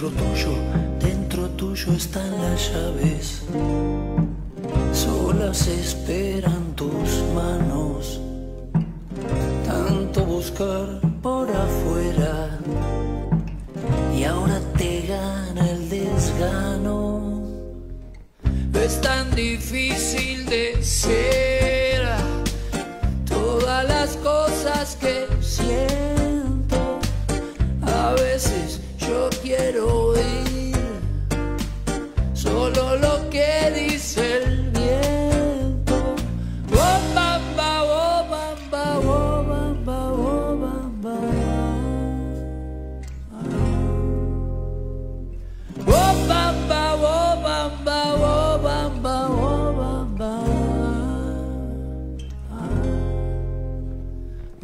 dentro tuyo, dentro tuyo están las llaves, solas esperan tus manos, tanto buscar por afuera. Y ahora te gana el desgano, es tan difícil de ser. Todas las cosas que sientes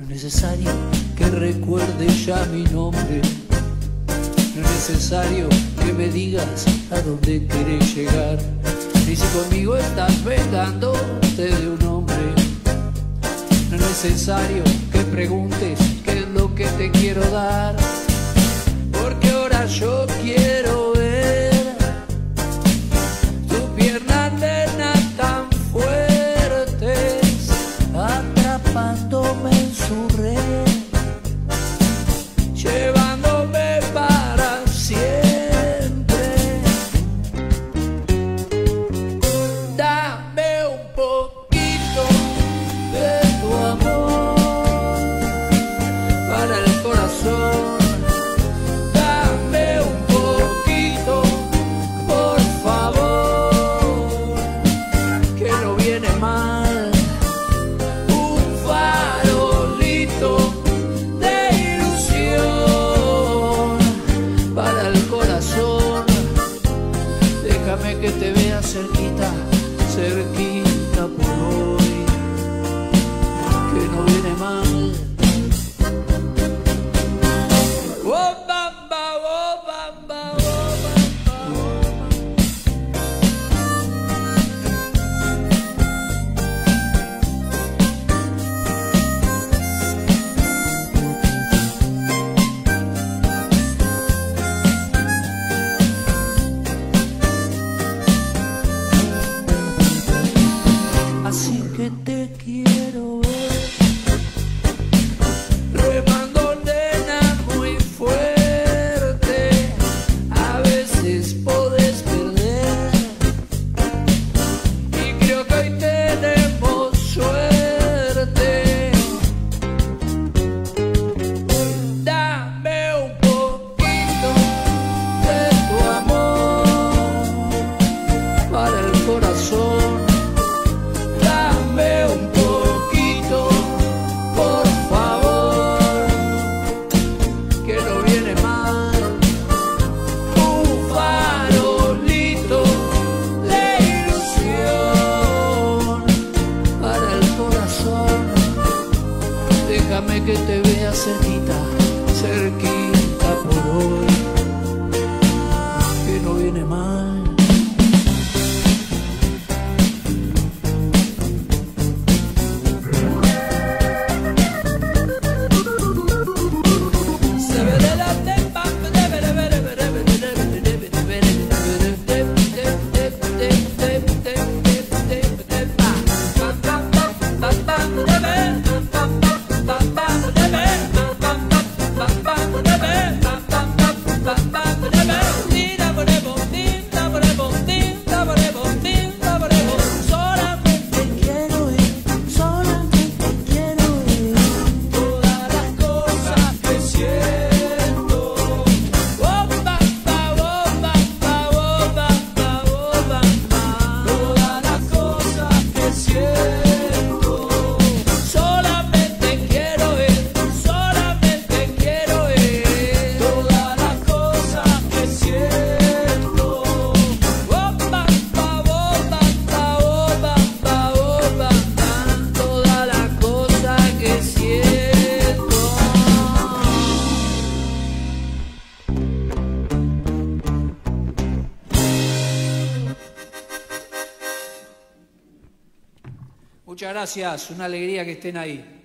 No necesario que recuerde ya mi nombre. No es necesario que me digas a dónde querés llegar. Ni si conmigo estás vengándote de un hombre. No es necesario que preguntes qué es lo que te quiero dar. déjame que te vea cerquita, cerquita por hoy. Muchas gracias, una alegría que estén ahí.